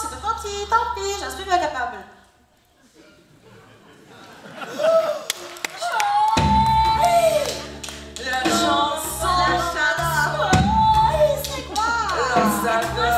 c'est pas gentil, tant pis, j'en suis pas capable. La chanson, la chanson, ah, c'est quoi?